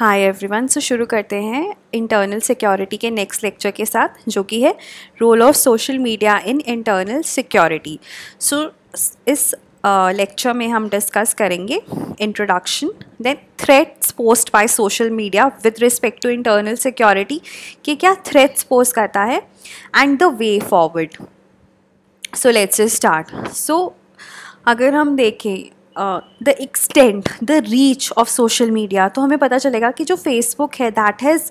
हाय everyone so शुरू करते हैं इंटरनल सिक्योरिटी के नेक्स्ट लेक्चर के साथ जो कि है role of social media in internal security so इस लेक्चर uh, में हम डिस्कस करेंगे introduction then threats posed by social media with respect to internal security कि क्या थ्रेट्स पोस्ट करता है and the way forward so let's start so अगर हम देखें the extent the reach of social media तो हमें पता चलेगा कि जो फेसबुक है that has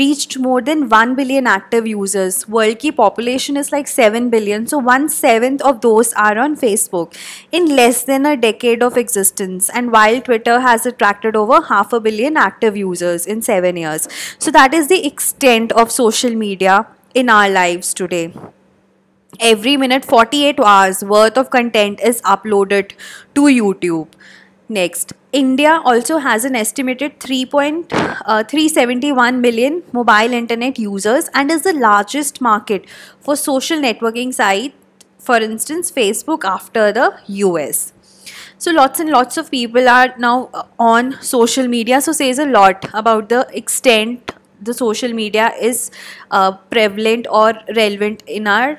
reached more than one billion active users world की population is like seven billion so one seventh of those are on Facebook in less than a decade of existence and while Twitter has attracted over half a billion active users in seven years so that is the extent of social media in our lives today every minute 48 hours worth of content is uploaded to youtube next india also has an estimated three point uh, three seventy-one million mobile internet users and is the largest market for social networking site for instance facebook after the us so lots and lots of people are now uh, on social media so says a lot about the extent the social media is uh, prevalent or relevant in our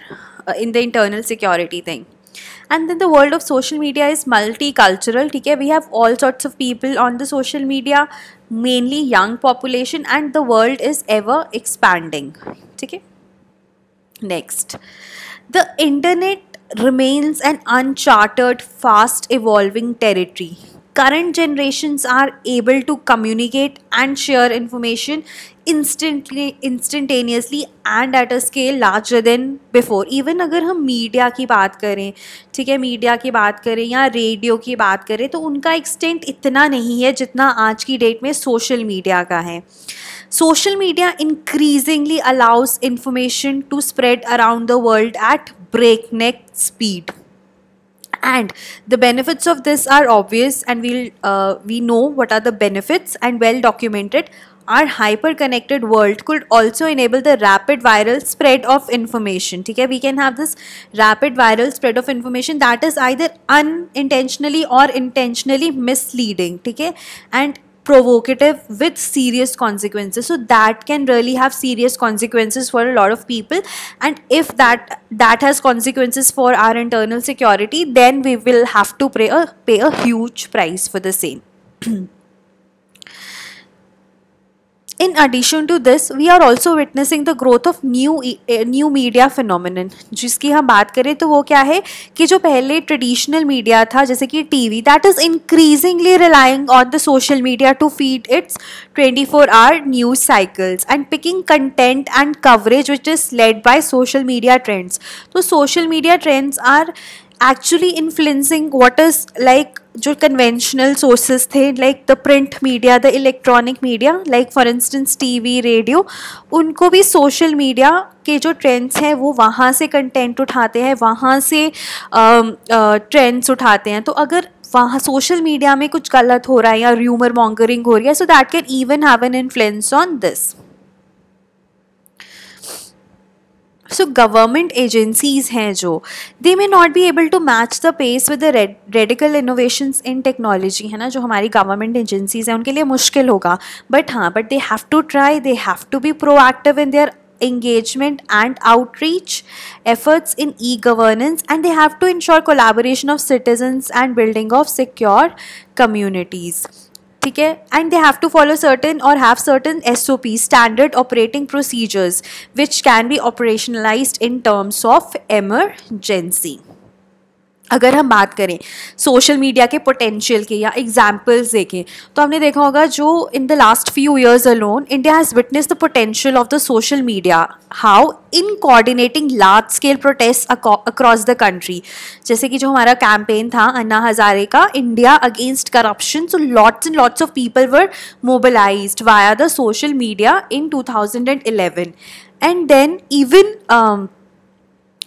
uh, in the internal security thing and then the world of social media is multicultural okay we have all sorts of people on the social media mainly young population and the world is ever expanding okay next the internet remains an uncharted fast evolving territory current generations are able to communicate and share information instantly instantaneously and at a scale larger than before even अगर हम media की बात करें ठीक है media की बात करें या radio की बात करें तो उनका extent इतना नहीं है जितना आज की date में social media का है social media increasingly allows information to spread around the world at breakneck speed and the benefits of this are obvious and we'll uh, we know what are the benefits and well documented our hyper-connected world could also enable the rapid viral spread of information. Okay? We can have this rapid viral spread of information that is either unintentionally or intentionally misleading. Okay? And provocative with serious consequences so that can really have serious consequences for a lot of people and if that that has consequences for our internal security then we will have to pay a, pay a huge price for the same in addition to this we are also witnessing the growth of new new media phenomenon जिसकी हम बात करें तो वो क्या है कि जो पहले ट्रेडिशनल मीडिया था जैसे कि T V that is increasingly relying on the social media to feed its twenty four hour news cycles and picking content and coverage which is led by social media trends तो social media trends are actually influencing what is like जो conventional sources थे like the print media the electronic media like for instance TV radio उनको भी social media के जो trends हैं वो वहाँ से कंटेंट उठाते हैं वहाँ से ट्रेंड्स उठाते हैं तो अगर वहाँ सोशल मीडिया में कुछ गलत हो रहा है या र्यूमर मॉन्गरिंग हो रही है so that can even have an influence on this so government agencies हैं जो they may not be able to match the pace with the radical innovation in technology है ना जो हमारी गवर्नमेंट एजेंसीज हैं उनके लिए मुश्किल होगा बट हाँ but they have to try they have to be proactive in their engagement and outreach efforts in e-governance and they have to ensure collaboration of citizens and building of secure communities ठीक है and they have to follow certain और have certain S O P standard operating procedures which can be operationalize in terms of emergency अगर हम बात करें social media के potential के या एग्जाम्पल्स देखें तो हमने देखा होगा जो in the last few years alone India has witness the potential of the social media how in coordinating large scale protest across the country जैसे कि जो हमारा कैंपेन था अन्ना हज़ारे का India against corruption so lots and lots of people were mobilize via the social media in eleven and then even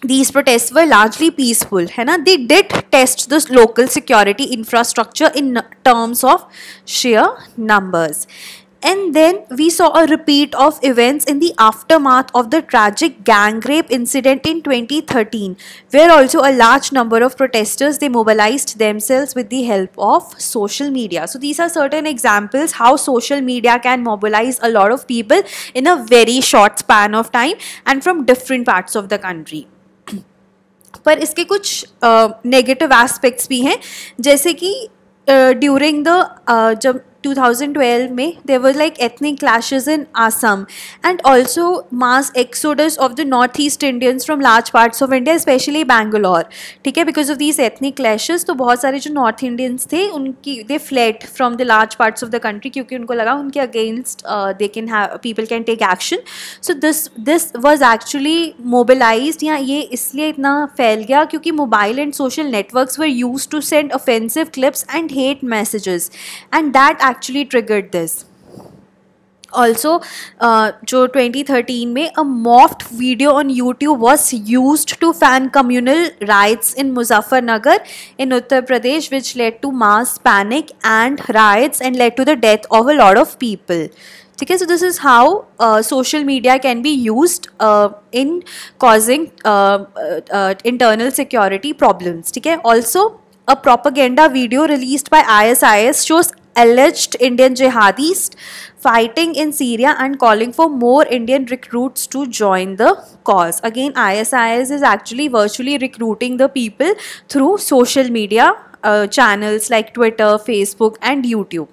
these protests were largely peaceful hai they did test the local security infrastructure in terms of sheer numbers and then we saw a repeat of events in the aftermath of the tragic gang rape incident in 2013 where also a large number of protesters they mobilized themselves with the help of social media so these are certain examples how social media can mobilize a lot of people in a very short span of time and from different parts of the country पर इसके कुछ negative aspects भी हैं जैसे कि during the जब 2012 में there was like ethnic clashes in Assam and also mass exodus of the North East Indians from large parts of India specially Bangalore ठीक है because of these ethnic clashes तो बहुत सारे जो नॉर्थ इंडियंस थे उनकी they fled from the large parts of the country क्योंकि उनको लगा उनके अगेंस्ट दे केन है people can take action so this this was actually mobilize या ये इसलिए इतना फैल गया क्योंकि mobile and social networks were used to send offensive clips and hate messages and that actually triggered this also uh, जो 2013 में a morphed video on YouTube was used to fan communal riots in Muzaffarnagar in Uttar Pradesh which led to mass panic and riots and led to the death of a lot of people okay so this is how uh, social media can be used uh, in causing uh, internal security problems okay also a propaganda video released by ISIS shows alleged Indian jihadists fighting in Syria and calling for more Indian recruits to join the cause. Again, ISIS is actually virtually recruiting the people through social media uh, channels like Twitter, Facebook, and YouTube.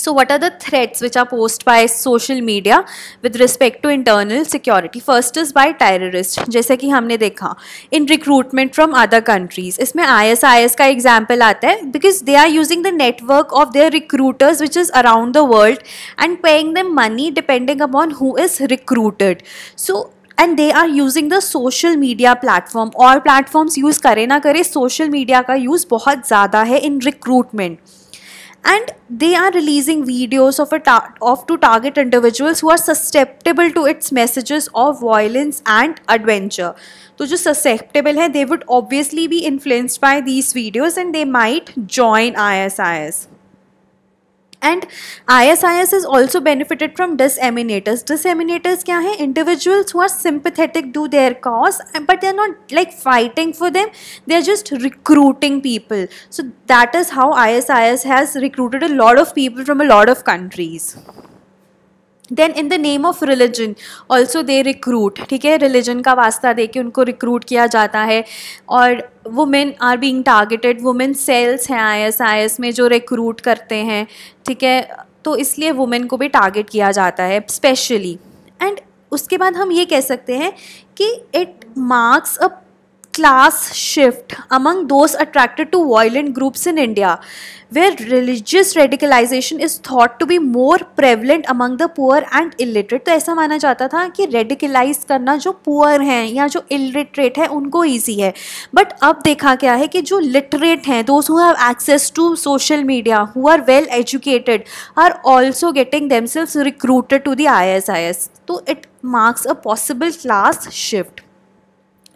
So what are the threats which are posed by social media with respect to internal security? First is by terrorist, जैसे ki humne dekha in recruitment from other countries. isme ISIS ka example aata hai because they are using the network of their recruiters which is around the world and paying them money depending upon who is recruited. So and they are using the social media platform और platforms use kare na kare social media ka use bahut zyada hai in recruitment and they are releasing videos of a ta- of to target individuals who are susceptible to its messages of violence and adventure तो जो susceptible है they would obviously be influenced by these videos and they might join ISIS and ISIS is also benefited from disseminators. Disseminators क्या है? Individuals who are sympathetic to their cause, but they are not like fighting for them. They are just recruiting people. So that is how ISIS has recruited a lot of people from a lot of countries. Then in the name of religion also they recruit ठीक है religion का वास्ता दे के उनको recruit किया जाता है और women are being targeted women cells हैं आई एस आई एस में जो रिक्रूट करते हैं ठीक है तो इसलिए वुमेन को भी टारगेट किया जाता है स्पेशली एंड उसके बाद हम ये कह सकते हैं कि it marks a class shift among those attracted to violent groups in India, where religious radicalization is thought to be more prevalent among the poor and illiterate. तो ऐसा माना जाता था कि radicalize करना जो poor हैं या जो illiterate हैं उनको easy है But अब देखा क्या है कि जो literate हैं those who have access to social media, who are well educated, are also getting themselves recruited to the ISIS. तो it marks a possible class shift.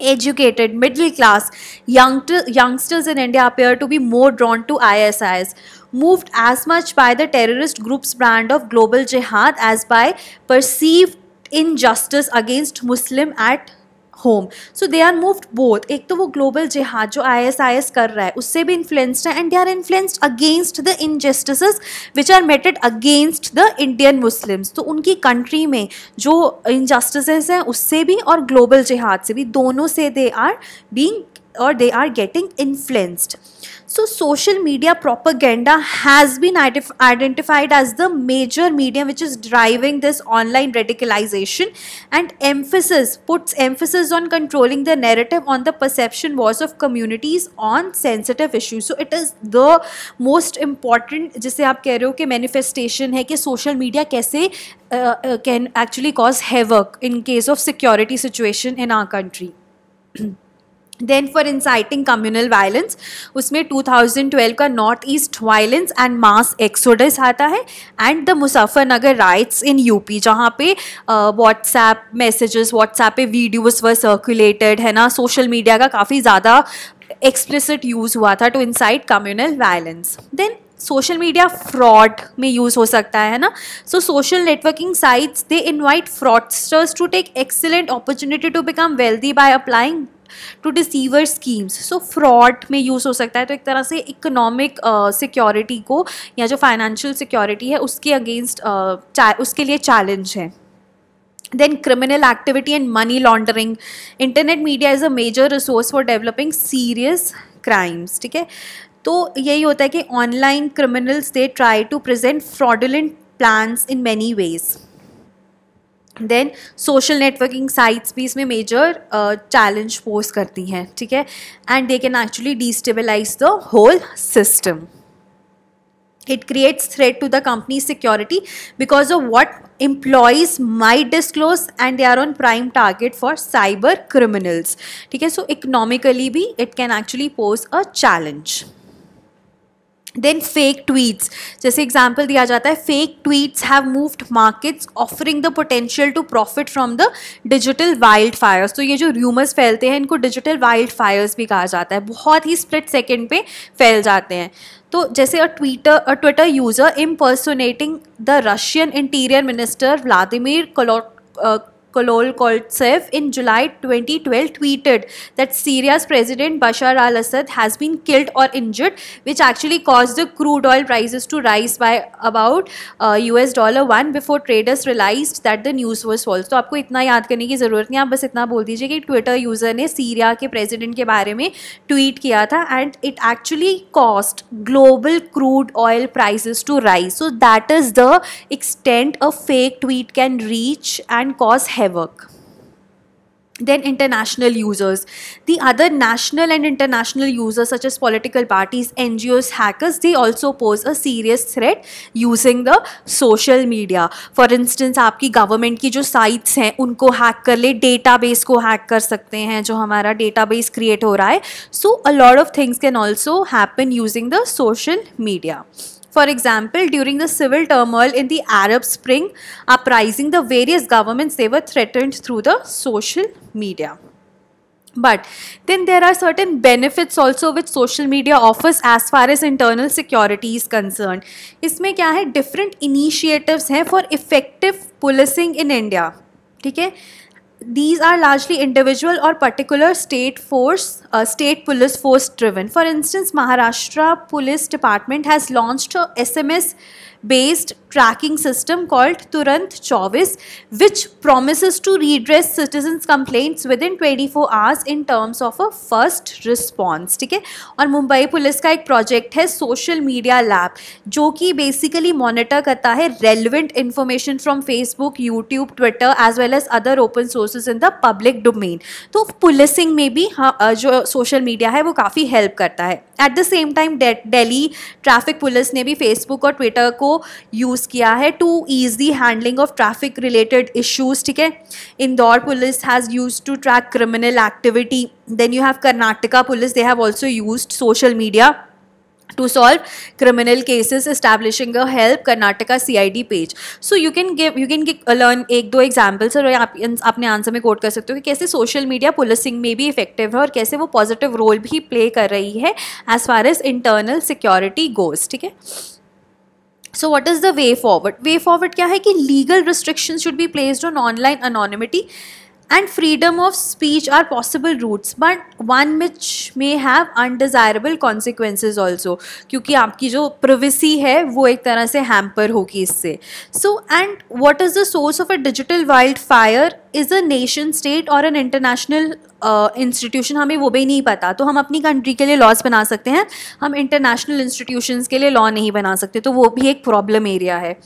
educated, middle class young youngsters in India appear to be more drawn to ISIS, moved as much by the terrorist group's brand of global jihad as by perceived injustice against Muslim at home so they are moved both एक तो वो global जिहाद जो I S I S कर रहा है उससे भी इन्फ्लुएंस्ड है and they are influenced against the injustice which are meted against the Indian Muslims तो उनकी कंट्री में जो इनजस्टिस हैं उससे भी और ग्लोबल जिहाद से भी दोनों से they are being or they are getting influenced. So social media propaganda has been identified as the major medium which is driving this online radicalization and emphasis puts emphasis on controlling the narrative on the perception voice of communities on sensitive issues. So it is the most important जिसे आप कह रहे हो कि manifestation है कि social media कैसे uh, uh, can actually cause havoc in case of security situation in our country. Then for inciting communal violence उसमें 2012 का north east violence and mass exodus आता है and the Muzaffarnagar riots in UP जहाँ पे WhatsApp messages WhatsApp पे videos were circulated है ना social media का काफ़ी ज़्यादा एक्सप्लिसिट यूज़ हुआ था to incite communal violence then social media fraud में यूज़ हो सकता है ना so social networking sites they invite fraudsters to take excellent opportunity to become wealthy by applying to deceiver schemes so fraud में use हो सकता है तो एक तरह से इकोनॉमिक सिक्योरिटी uh, को या जो फाइनेंशियल सिक्योरिटी है उसके अगेंस्ट uh, उसके लिए चैलेंज है then criminal activity and money laundering internet media is a major resource for developing serious crimes ठीक है तो यही होता है कि online criminals they try to present fraudulent plans in many ways then social networking sites भी इसमें major challenge pose करती हैं ठीक है and they can actually destabilize the whole system it creates threat to the company security because of what employees may disclose and they are on prime target for cyber criminals ठीक है so economically भी it can actually pose a challenge then fake tweets जैसे example दिया जाता है fake tweets have moved markets offering the potential to profit from the digital wild fires तो ये जो र्यूमर्स फैलते हैं इनको डिजिटल वाइल्ड फायर्स भी कहा जाता है बहुत ही स्प्लिट सेकेंड पे फैल जाते हैं तो जैसे a Twitter a Twitter user impersonating the Russian interior minister Vladimir Kolol Koltsev in July 2012 tweeted that Syria's President Bashar al Assad has been killed or injured, which actually caused the crude oil prices to rise by about uh, US dollar one before traders realized that the news was false. तो आपको इतना याद करने की ज़रूरत नहीं आप बस इतना बोल दीजिए कि ट्विटर यूज़र ने सीरिया के प्रेसिडेंट के बारे में ट्वीट किया था and it actually caused global crude oil prices to rise so that is the extent a fake tweet can reach and cause havoc then international users the other national and international users such as political parties ngos hackers they also pose a serious threat using the social media for instance आपकी government की जो sites हैं उनको hack कर ले database को hack कर सकते हैं जो हमारा database create हो रहा है so a lot of things can also happen using the social media For example, during the civil turmoil in the Arab Spring uprising, the various governments they were threatened through the social media. But then there are certain benefits also which social media offers as far as internal security is concerned. इसमें क्या है different initiatives हैं for effective policing in India. ठीक है these are largely individual or particular state force, uh, state police force driven. For instance, Maharashtra Police Department has launched a SMS based tracking system called Turant 24 which promises to redress citizens complaints within 24 hours in terms of a first response ठीक है और Mumbai police का एक project है social media lab जो कि basically monitor करता है relevant information from Facebook YouTube Twitter as well as other open sources in the public domain तो पुलिसिंग में भी हाँ जो सोशल मीडिया है वो काफ़ी हेल्प करता है at the same time daily traffic police ने भी फेसबुक और ट्विटर को यूज़ किया है to ease handling of traffic related issues ठीक है Indore police has use to track criminal activity then you have Karnataka police they have also use social media to solve criminal cases establishing a help karnataka cid page so you can give you can give, uh, learn एक दो examples और अपने answer में quote कर सकते हो कि कैसे सोशल मीडिया पुलिसिंग में भी इफेक्टिव है और कैसे वो पॉजिटिव रोल भी प्ले कर रही है as far as internal security goes ठीक है so what is the way forward way forward क्या है कि legal restriction should be placed on online anonymity and freedom of speech are possible routes but one which may have undesirable consequences also क्योंकि आपकी जो privacy है वो एक तरह से hamper होगी इससे so and what is the source of a digital wildfire is a nation state or an international institution uh, हमें वो भी नहीं पता तो हम अपनी कंट्री के लिए लॉज बना सकते हैं हम इंटरनेशनल इंस्टीट्यूशंस के लिए लॉ नहीं बना सकते तो वो भी एक प्रॉब्लम एरिया है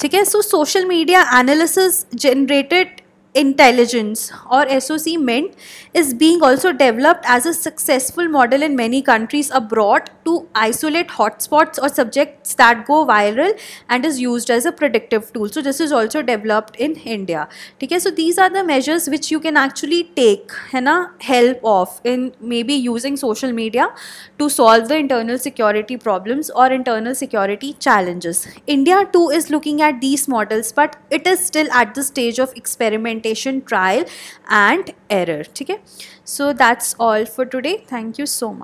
ठीक है so social media analysis generated intelligence or SOC meant is being also developed as a successful model in many countries abroad to isolate hotspots or subjects that go viral and is used as a predictive tool. So this is also developed in India. Okay, so these are the measures which you can actually take na, help of in maybe using social media to solve the internal security problems or internal security challenges. India too is looking at these models but it is still at the stage of experimenting trial and error Okay, so that's all for today thank you so much